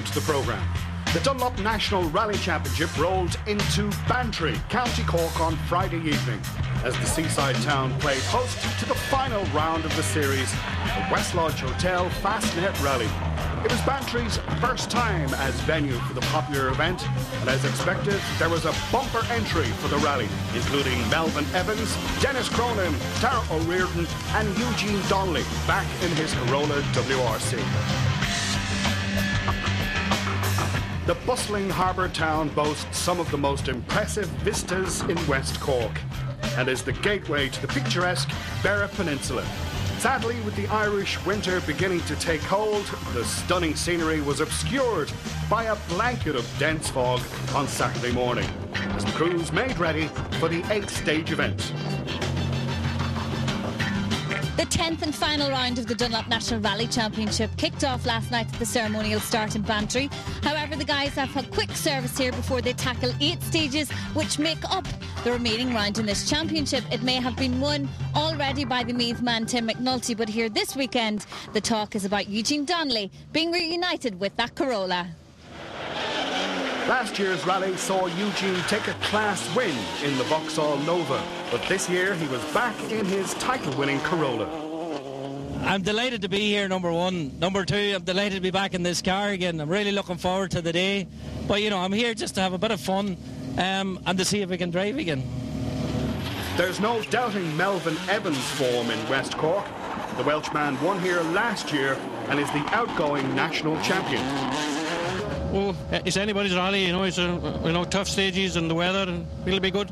welcome to the programme. The Dunlop National Rally Championship rolled into Bantry, County Cork on Friday evening as the seaside town played host to the final round of the series, the West Lodge Hotel Fastnet Rally. It was Bantry's first time as venue for the popular event, and as expected, there was a bumper entry for the rally, including Melvin Evans, Dennis Cronin, Dara O'Riordan, and Eugene Donnelly back in his Corolla WRC. The bustling harbour town boasts some of the most impressive vistas in West Cork and is the gateway to the picturesque Beara Peninsula. Sadly, with the Irish winter beginning to take hold, the stunning scenery was obscured by a blanket of dense fog on Saturday morning as the crews made ready for the eighth stage event. The 10th and final round of the Dunlop National Rally Championship kicked off last night at the ceremonial start in Bantry. However, the guys have had quick service here before they tackle eight stages, which make up the remaining round in this championship. It may have been won already by the Meath man Tim McNulty, but here this weekend, the talk is about Eugene Donnelly being reunited with that Corolla. Last year's rally saw Eugene take a class win in the Vauxhall Nova, but this year he was back in his title-winning Corolla. I'm delighted to be here, number one. Number two, I'm delighted to be back in this car again. I'm really looking forward to the day. But, you know, I'm here just to have a bit of fun um, and to see if we can drive again. There's no doubting Melvin Evans' form in West Cork. The Welshman won here last year and is the outgoing national champion. Well, it's anybody's rally, you know. It's a, you know tough stages and the weather, and it'll be good.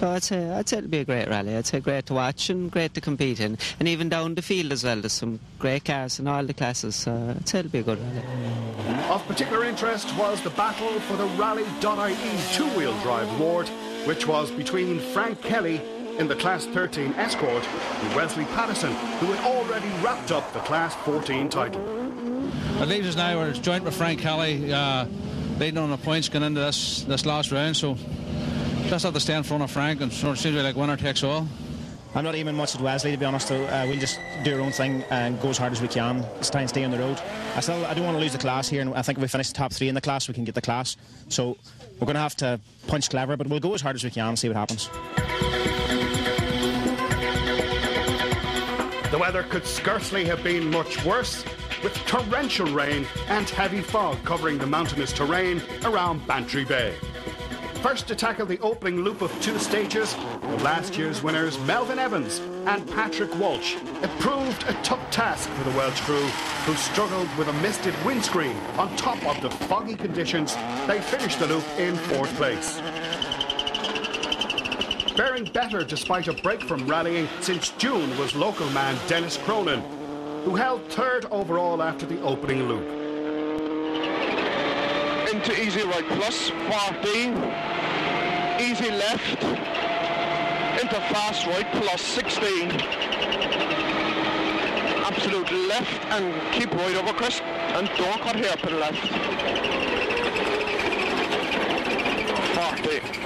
No, I'd say, I'd say it'll be a great rally. I'd say great to watch and great to compete in. And even down the field as well, there's some great cars in all the classes. So I'd say it'll be a good rally. Of particular interest was the battle for the Rally Rally.ie two-wheel drive award, which was between Frank Kelly in the Class 13 Escort and Wesley Patterson, who had already wrapped up the Class 14 title. It leaves us now we're joint with Frank Kelly, uh, leading on the points going into this this last round. So just have to stay in front of Frank and sort of seems like winner takes all. I'm not aiming much at Wesley, to be honest. Though. Uh, we'll just do our own thing and go as hard as we can. Just try and stay on the road. I still, I don't want to lose the class here, and I think if we finish the top three in the class, we can get the class. So we're going to have to punch clever, but we'll go as hard as we can and see what happens. The weather could scarcely have been much worse with torrential rain and heavy fog covering the mountainous terrain around Bantry Bay. First to tackle the opening loop of two stages were last year's winners Melvin Evans and Patrick Walsh. It proved a tough task for the Welsh crew, who struggled with a misted windscreen. On top of the foggy conditions, they finished the loop in fourth place. Bearing better despite a break from rallying since June was local man Dennis Cronin, who held third overall after the opening loop. Into easy right plus, 14. Easy left. Into fast right plus 16. Absolute left and keep right over crest. And don't cut here to the left. 40.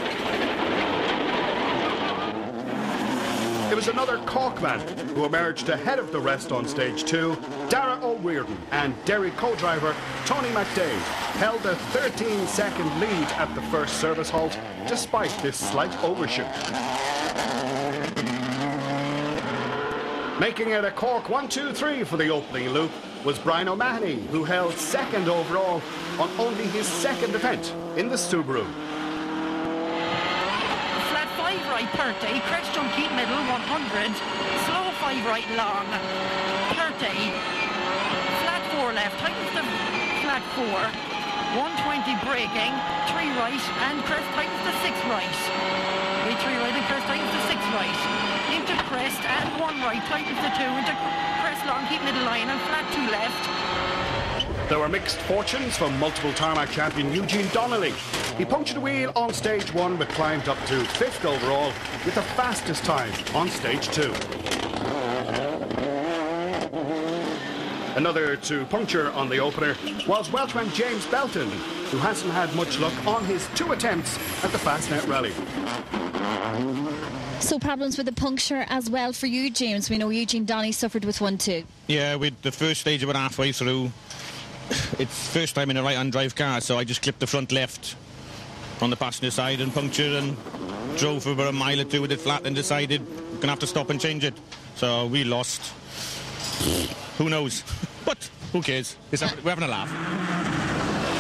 It was another Corkman who emerged ahead of the rest on stage two. Dara O'Riordan and Derry co-driver Tony McDade held a 13-second lead at the first service halt, despite this slight overshoot. Making it a Cork 1-2-3 for the opening loop was Brian O'Mahony, who held second overall on only his second event in the Subaru. Flat 5 right 30, crest keep middle 100, slow 5 right long. 30, flat 4 left, tightens the flat 4, 120 braking, 3 right and crest tightens the 6 right. Wait 3 right and crest tightens the 6 right. Into crest and 1 right, tightens the 2, into crest long, keep middle line and flat 2 left. There were mixed fortunes for multiple tarmac champion Eugene Donnelly. He punctured a wheel on stage one but climbed up to fifth overall with the fastest time on stage two. Another to puncture on the opener was Welshman James Belton, who hasn't had much luck on his two attempts at the Fastnet Rally. So problems with the puncture as well for you, James. We know Eugene Donnelly suffered with one too. Yeah, with the first stage about halfway through, it's first time in a right-hand drive car, so I just clipped the front left on the passenger side and punctured and drove for about a mile or two with it flat and decided we're gonna have to stop and change it. So we lost. Who knows? But who cares? It's, we're having a laugh.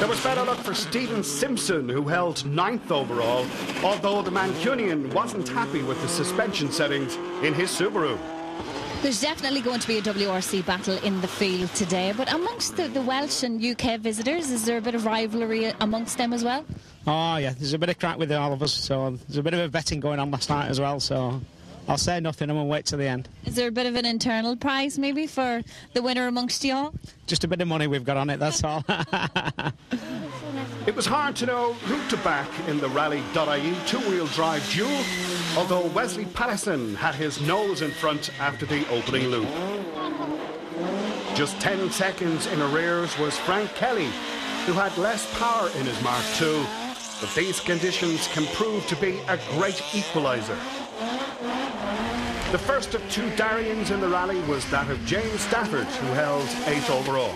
There was better luck for Stephen Simpson, who held ninth overall, although the Mancunian wasn't happy with the suspension settings in his Subaru. There's definitely going to be a WRC battle in the field today, but amongst the, the Welsh and UK visitors, is there a bit of rivalry amongst them as well? Oh, yeah, there's a bit of crack with all of us, so there's a bit of a betting going on last night as well, so I'll say nothing, I'm going to wait till the end. Is there a bit of an internal prize maybe for the winner amongst you all? Just a bit of money we've got on it, that's all. It was hard to know who to back in the Rally.ie two-wheel drive duel, although Wesley Patterson had his nose in front after the opening loop. Just 10 seconds in arrears was Frank Kelly, who had less power in his Mark II, but these conditions can prove to be a great equaliser. The first of two Darrians in the rally was that of James Stafford, who held 8th overall.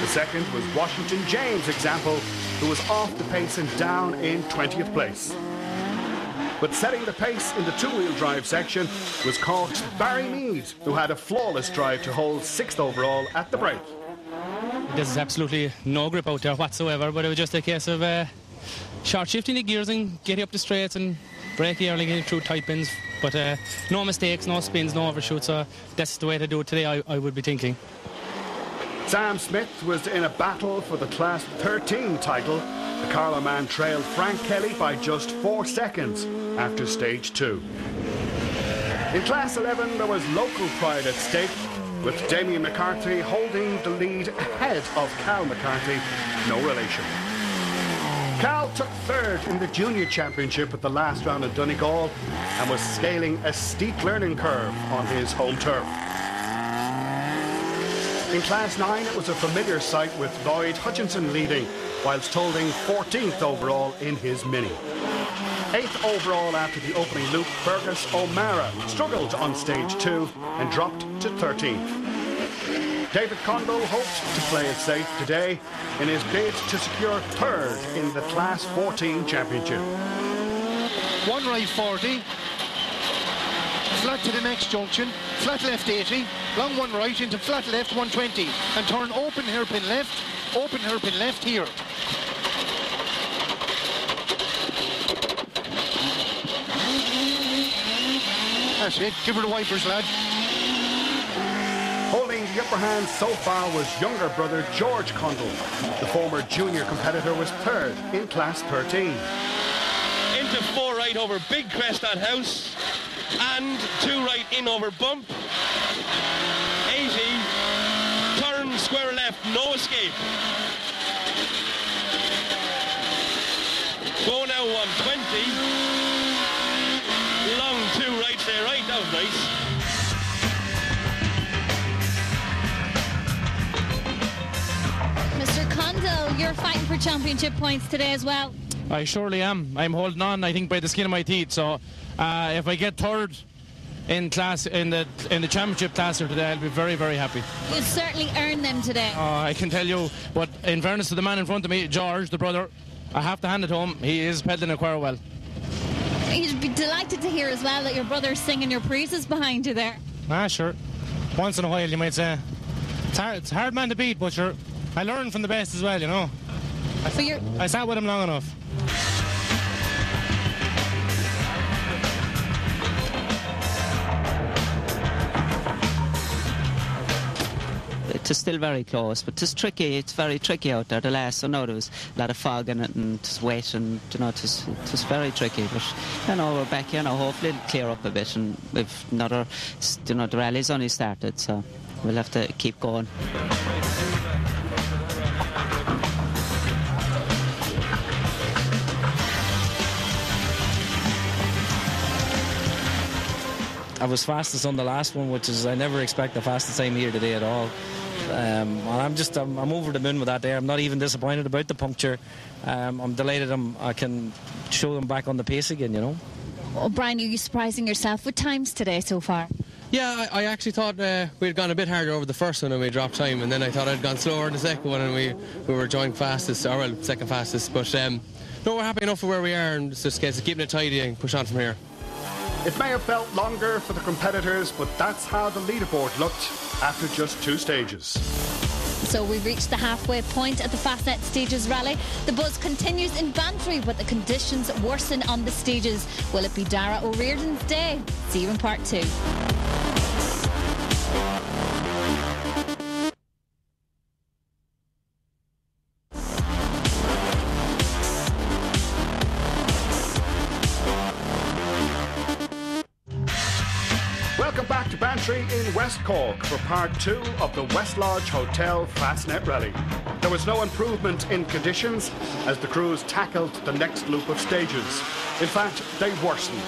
The second was Washington James' example, who was off the pace and down in 20th place. But setting the pace in the two-wheel drive section was Cork's Barry Mead, who had a flawless drive to hold 6th overall at the break. There's absolutely no grip out there whatsoever, but it was just a case of uh, short shifting the gears and getting up the straights and braking early, getting through tight bins. But uh, no mistakes, no spins, no overshoots. So that's the way to do it today, I, I would be thinking. Sam Smith was in a battle for the Class 13 title. The Carlow man trailed Frank Kelly by just four seconds after stage two. In Class 11, there was local pride at stake, with Damien McCarthy holding the lead ahead of Cal McCarthy, no relation. Cal took third in the junior championship at the last round of Donegal and was scaling a steep learning curve on his home turf. In Class 9, it was a familiar sight with Lloyd Hutchinson leading, whilst holding 14th overall in his Mini. 8th overall after the opening loop, Fergus O'Mara struggled on stage 2 and dropped to 13th. David Condell hoped to play it safe today in his bid to secure third in the Class 14 Championship. One right 40, flat to the next junction, flat left 80, long one right into flat left 120, and turn open hairpin left, open hairpin left here. That's it, give her the wipers, lad. Holding the upper hand so far was younger brother George Condell. The former junior competitor was third in Class 13. Into four right over big crest that house and two right in over bump. 80, turn square left, no escape. Go now 120. There, right, that was nice. Mr. Condell, you're fighting for championship points today as well. I surely am. I'm holding on, I think, by the skin of my teeth. So uh, if I get third in class in the in the championship class here today, I'll be very, very happy. You've certainly earned them today. Uh, I can tell you, but in fairness to the man in front of me, George, the brother, I have to hand it home. He is peddling a quite well. You'd be delighted to hear as well that your brother's singing your praises behind you there. Ah, sure. Once in a while, you might say. It's hard, it's a hard man to beat, but sure. I learn from the best as well, you know. I, you're- I sat with him long enough. It's still very close, but it's tricky. It's very tricky out there. The last, I know there was a lot of fog in it and it's wet and, you know, it's, it's very tricky. But, you know, we're back, here know, hopefully it'll clear up a bit and we've another, you know, the rally's only started, so we'll have to keep going. I was fastest on the last one, which is I never expect the fastest time here today at all. Um, and I'm just I'm, I'm over the moon with that there. I'm not even disappointed about the puncture. Um, I'm delighted I'm, I can show them back on the pace again. You know. Oh, Brian, are you surprising yourself with times today so far? Yeah, I, I actually thought uh, we had gone a bit harder over the first one and we dropped time, and then I thought I'd gone slower in the second one and we, we were joint fastest, or well, second fastest. But um, no, we're happy enough with where we are, and it's just a case of keeping it tidy and push on from here. It may have felt longer for the competitors, but that's how the leaderboard looked after just two stages. So we've reached the halfway point at the Fastnet Stages Rally. The buzz continues in Bantry, but the conditions worsen on the stages. Will it be Dara O'Riordan's day? See you in part two. Cork for part two of the West Lodge Hotel Fastnet Rally. There was no improvement in conditions as the crews tackled the next loop of stages. In fact, they worsened.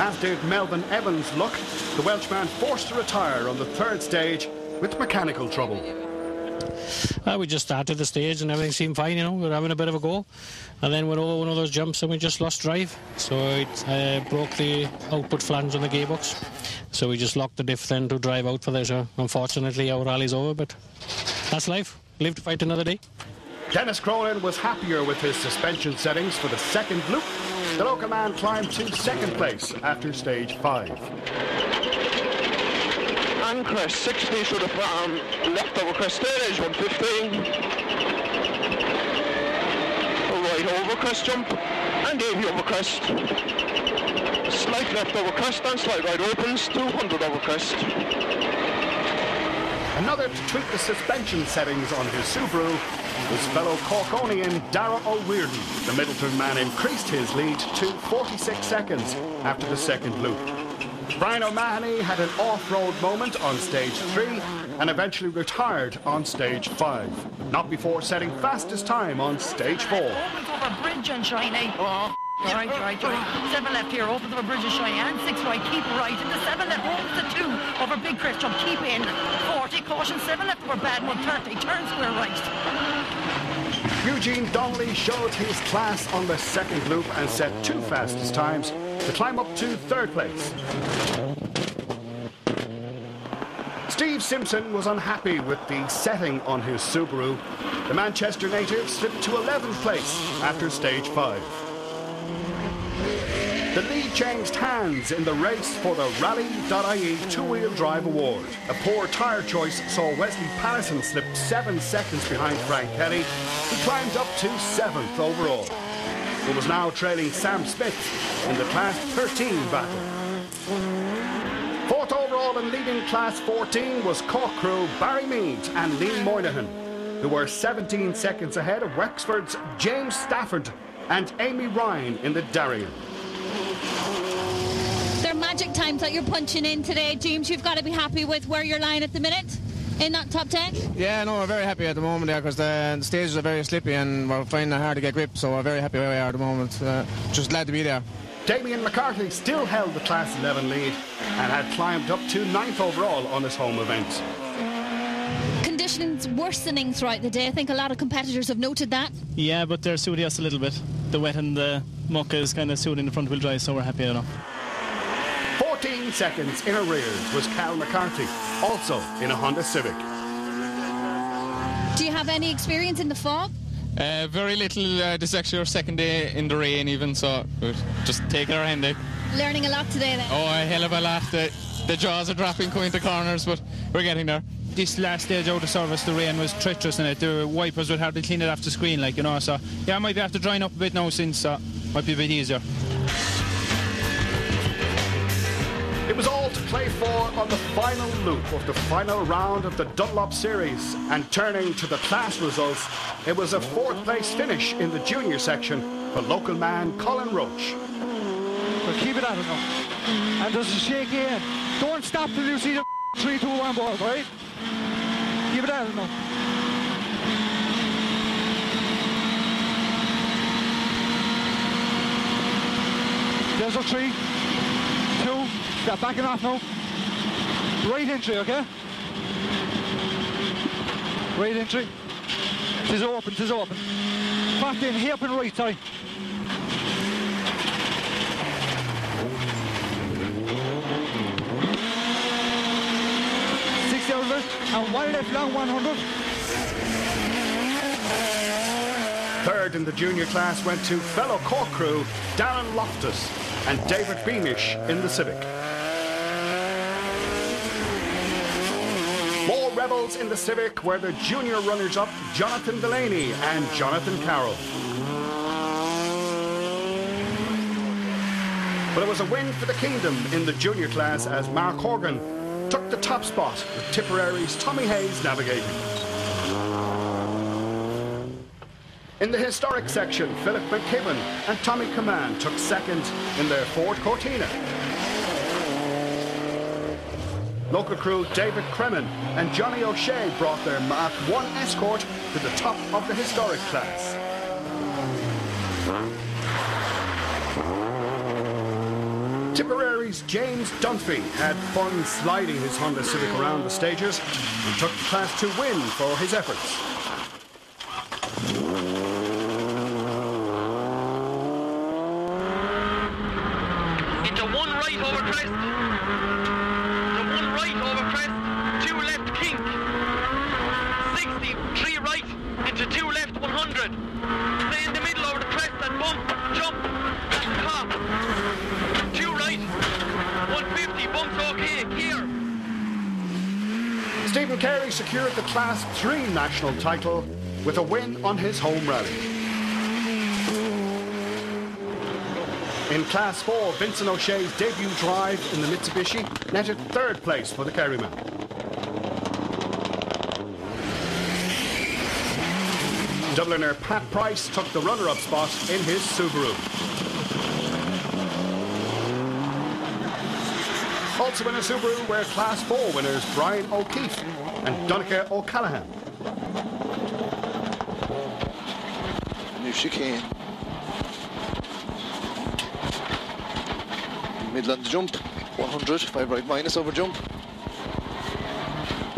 As did Melvin Evans' luck, the Welshman forced to retire on the third stage with mechanical trouble. Uh, we just started the stage and everything seemed fine, you know. We were having a bit of a go. And then went over one of those jumps and we just lost drive. So it uh, broke the output flange on the gearbox. So we just locked the diff then to drive out for there. So unfortunately our rally's over, but that's life. Live to fight another day. Dennis Cronin was happier with his suspension settings for the second loop. The local man climbed to second place after stage five. Crest 60 through the farm, um, left over crest there is 115. Right over crest jump, and over crest. Slight left over crest and slight right opens, 200 over crest. Another to tweak the suspension settings on his Subaru was fellow Corkonian Dara O'Riordan. The Midleton man increased his lead to 46 seconds after the second loop. Brian O'Mahony had an off-road moment on stage three and eventually retired on stage five. Not before setting fastest time on stage four. Opens over bridge and shiny. Oh. Right, right, right. Seven left here, over bridge and shiny, and six right, keep right. Into seven left, opens to two, over big crest jump, keep in. 40, caution, seven left over bad one, 30, turn square right. Eugene Donnelly showed his class on the second loop and set two fastest times to climb up to third place. Steve Simpson was unhappy with the setting on his Subaru. The Manchester native slipped to 11th place after stage five. The lead changed hands in the race for the Rally.ie two-wheel drive award. A poor tyre choice saw Wesley Patterson slip seven seconds behind Frank Kelly, who climbed up to seventh overall. Who was now trailing Sam Smith in the Class 13 battle. Fourth overall and leading Class 14 was Cork crew Barry Mead and Liam Moynihan, who were 17 seconds ahead of Wexford's James Stafford and Amy Ryan in the Darrian. They're magic times that you're punching in today, James. You've got to be happy with where you're lying at the minute in that top 10. Yeah, no, we're very happy at the moment there because the, the stages are very slippy and we're finding it hard to get grip, so we're very happy where we are at the moment. Uh, just glad to be there. Damien McCarthy still held the Class 11 lead and had climbed up to ninth overall on his home event. Conditions worsening throughout the day. I think a lot of competitors have noted that. Yeah, but they're suiting us a little bit. The wet and the muck is kind of suiting the front wheel drive, so we're happy enough. 14 seconds in arrears was Cal McCarthy, also in a Honda Civic. Do you have any experience in the fog? Uh, very little. Uh, this is actually our second day in the rain, even so we're just taking our hand out. Learning a lot today then. Oh, a hell of a lot. The, the jaws are dropping coming to corners, but we're getting there. This last stage out of service, the rain was treacherous in it. The wipers would hardly clean it off the screen, like, you know. So, yeah, I might be after drying up a bit now since, uh, might be a bit easier. It was all to play for on the final loop of the final round of the Dunlop Series. And turning to the class results, it was a fourth place finish in the junior section for local man Colin Roach. But keep it at it now. And does it shake in? Don't stop till you see the 3 2 1 ball, right? Keep it at it now. There's a three, step backing off now. Right entry, okay? Right entry. Tis open, tis open. Back in, here eh? up and right, sorry. left, long 100. Third in the junior class went to fellow Cork crew Darren Loftus and David Beamish in the Civic. More rebels in the Civic were the junior runners-up Jonathan Delaney and Jonathan Carroll. But it was a win for the Kingdom in the junior class as Mark Horgan took the top spot with Tipperary's Tommy Hayes navigating. In the historic section, Philip McKibben and Tommy Command took second in their Ford Cortina. Local crew David Kremen and Johnny O'Shea brought their Mark 1 Escort to the top of the historic class. Tipperary's James Dunphy had fun sliding his Honda Civic around the stages and took the Class 2 win for his efforts. Into one right over crest. To one right over crest. Two left kink. 60. Three right. Into two left 100. Stay in the middle over the crest and bump. Jump. Top. Two right. 150. Bumps okay. Here. Stephen Carey secured the Class 3 national title with a win on his home rally. In Class 4, Vincent O'Shea's debut drive in the Mitsubishi netted third place for the Kerryman. Dubliner Pat Price took the runner-up spot in his Subaru. Also in a Subaru were Class 4 winners Brian O'Keefe and Donica O'Callaghan. New chicane. Middle on the jump, 100, 5 right minus over jump.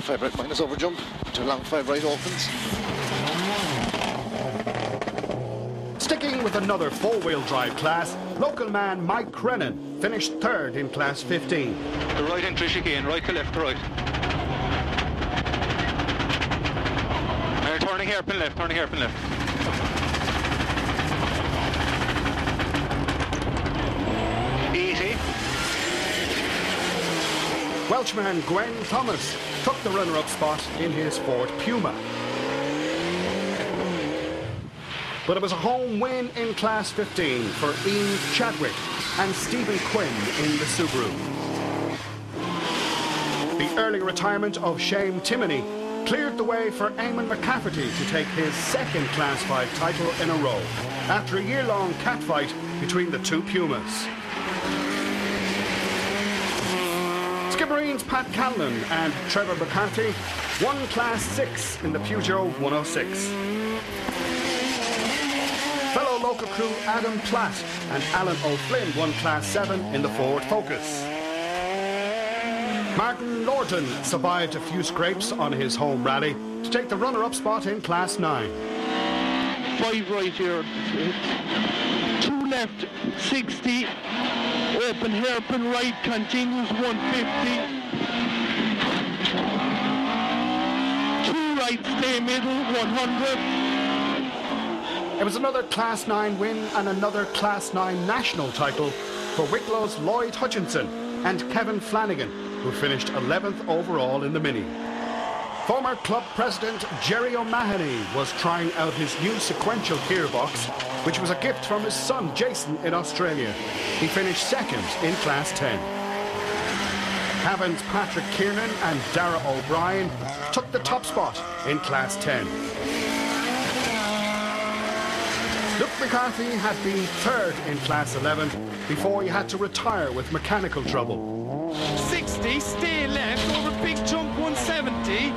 5 right minus over jump, to long 5 right opens. Sticking with another four-wheel drive class, local man Mike Crennan finished third in Class 15. The right entry chicane, right to left to right. And turning hairpin left, turning hairpin left. Easy. Welshman Gwyn Thomas took the runner-up spot in his Ford Puma. But it was a home win in Class 15 for Ian Chadwick and Stephen Quinn in the Subaru. The early retirement of Shane Timoney cleared the way for Eamon McCafferty to take his second Class 5 title in a row after a year-long catfight between the two Pumas. Skibbereen's Pat Callan and Trevor McCarthy won Class 6 in the Peugeot 106. Local crew Adam Platt and Alan O'Flynn won Class 7 in the Ford Focus. Martin Lorton survived a few scrapes on his home rally to take the runner-up spot in Class 9. Five right here. Two left, 60. Open hairpin right, continues 150. Two right, stay middle, 100. It was another Class 9 win and another Class 9 national title for Wicklow's Lloyd Hutchinson and Kevin Flanagan, who finished 11th overall in the Mini. Former club president Jerry O'Mahony was trying out his new sequential gearbox, which was a gift from his son Jason in Australia. He finished second in Class 10. Cavan's Patrick Kiernan and Dara O'Brien took the top spot in Class 10. McCarthy had been third in Class 11 before he had to retire with mechanical trouble. 60, stay left, over big jump 170,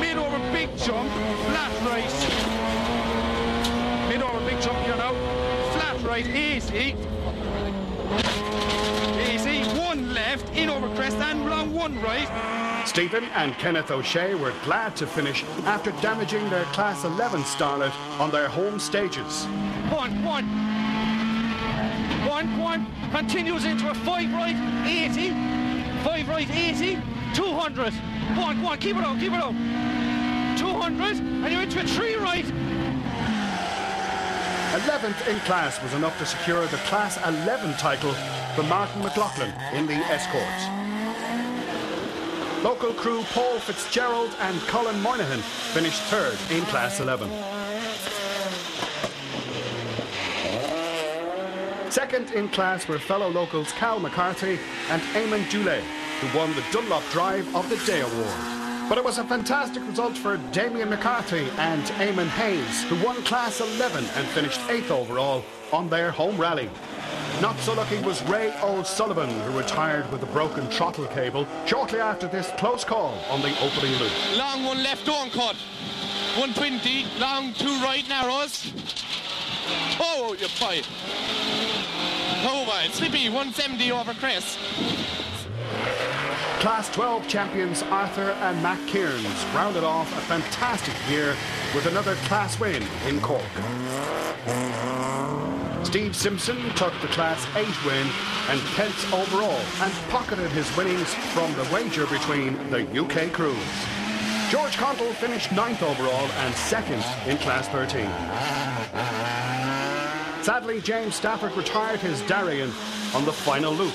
mid over big jump, flat right. Mid over big jump here now, flat right, easy. Easy, one left, in over crest and long one right. Stephen and Kenneth O'Shea were glad to finish after damaging their Class 11 Starlet on their home stages. One, one. One, one, continues into a five right, 80. Five right, 80. 200. One, one, keep it on, keep it on. 200, and you're into a three right. 11th in class was enough to secure the Class 11 title for Martin McLaughlin in the escorts. Local crew Paul Fitzgerald and Colin Moynihan finished third in Class 11. Second in class were fellow locals Cal McCarthy and Eamon Dulé, who won the Dunlop Drive of the Day Award. But it was a fantastic result for Damien McCarthy and Eamon Hayes, who won Class 11 and finished 8th overall on their home rally. Not so lucky was Ray O'Sullivan, who retired with a broken throttle cable shortly after this close call on the opening loop. Long one left, don't cut. 120, long two right narrows. Oh, you're five. Oh, my, slippy, 170 over crest. Class 12 champions Arthur and Matt Kearns rounded off a fantastic year with another class win in Cork. Steve Simpson took the Class 8 win and 10th overall and pocketed his winnings from the wager between the UK crews. George Condell finished 9th overall and 2nd in Class 13. Sadly, James Stafford retired his Darrian on the final loop.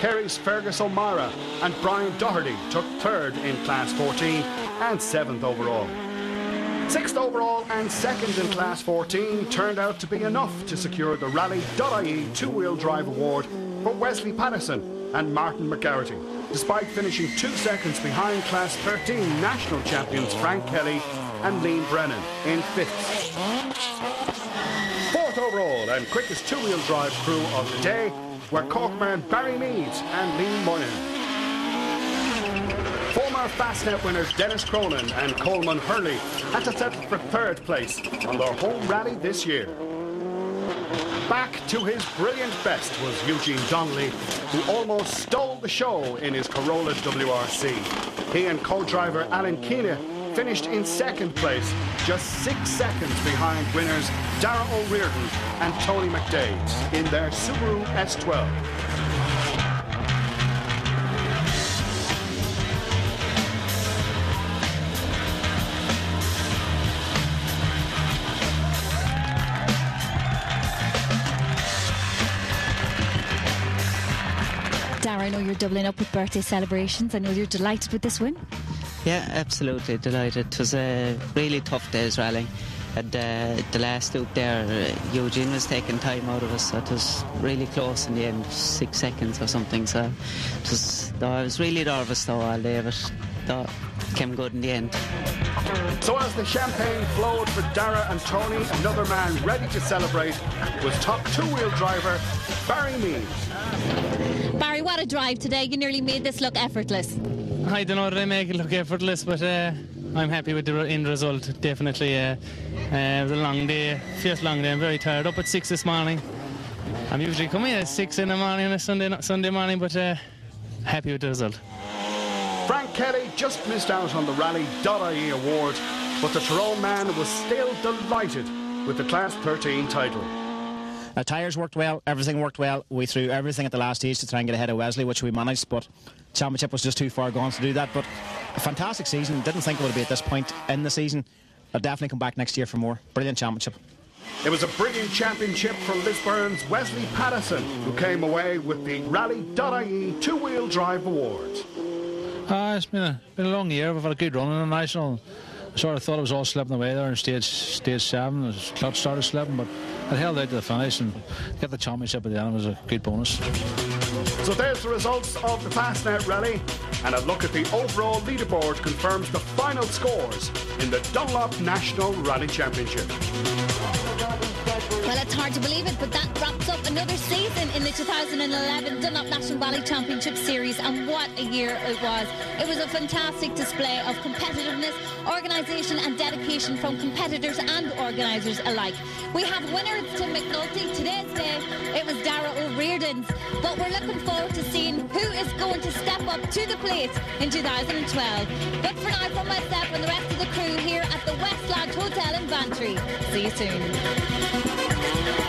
Kerry's Fergus O'Mara and Brian Doherty took third in Class 14 and 7th overall. Sixth overall and second in Class 14 turned out to be enough to secure the Rally.ie two-wheel drive award for Wesley Patterson and Martin McGarity, despite finishing two seconds behind Class 13 national champions Frank Kelly and Liam Brennan in fifth. Fourth overall and quickest two-wheel drive crew of the day were Corkman Barry Meads and Liam Moynihan. Former Fastnet winners Dennis Cronin and Coleman Hurley had to settle for third place on their home rally this year. Back to his brilliant best was Eugene Donnelly, who almost stole the show in his Corolla WRC. He and co-driver Alan Keena finished in second place, just six seconds behind winners Dara O'Riordan and Tony McDade in their Subaru S12. Know you're doubling up with birthday celebrations. I know you're delighted with this win. Yeah, absolutely delighted. It was a really tough day's rallying. And uh, the last loop there, uh, Eugene was taking time out of us, so it was really close in the end, six seconds or something. So it was, no, I was really nervous though all day, but no, it came good in the end. So as the champagne flowed for Dara and Tony, another man ready to celebrate was top two-wheel driver Barry Mead. Barry, what a drive today. You nearly made this look effortless. I don't know that I make it look effortless, but uh, I'm happy with the end result, definitely. Uh, uh, it was a long day, fierce long day. I'm very tired. Up at 6 this morning. I'm usually coming at 6 in the morning on a Sunday, not Sunday morning, but uh, happy with the result. Frank Kelly just missed out on the Rally.ie award, but the Tyrone man was still delighted with the Class 13 title. Uh, tyres worked well, everything worked well. We threw everything at the last stage to try and get ahead of Wesley, which we managed, but championship was just too far gone to do that. But a fantastic season. Didn't think it would be at this point in the season. I'll definitely come back next year for more. Brilliant championship. It was a brilliant championship for Lisburn's Wesley Patterson, who came away with the Rally.ie two-wheel drive award. Uh, it's been a, been a long year. We've had a good run in the national. Sort of thought it was all slipping away there in stage stage seven. The clutch started slipping, but it held out to the finish and get the championship at the end was a good bonus. So there's the results of the Fastnet Rally, and a look at the overall leaderboard confirms the final scores in the Dunlop National Rally Championship. Well, it's hard to believe it, but that wraps up another season in the 2011 Dunlop National Rally Championship Series, and what a year it was. It was a fantastic display of competitiveness, organisation, and dedication from competitors and organisers alike. We have winners to McNulty. Today's day, it was Dara O'Riordan's, but we're looking forward to seeing who is going to step up to the plate in 2012. But for now, from myself and the rest of the crew here at the West Lodge Hotel in Bantry, see you soon. Thank you.